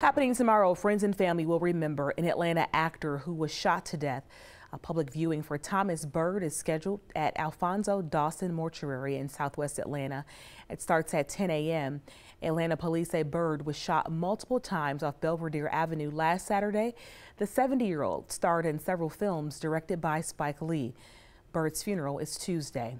Happening tomorrow, friends and family will remember an Atlanta actor who was shot to death. A public viewing for Thomas Byrd is scheduled at Alfonso Dawson Mortuary in southwest Atlanta. It starts at 10 a.m. Atlanta police say Byrd was shot multiple times off Belvedere Avenue last Saturday. The 70-year-old starred in several films directed by Spike Lee. Byrd's funeral is Tuesday.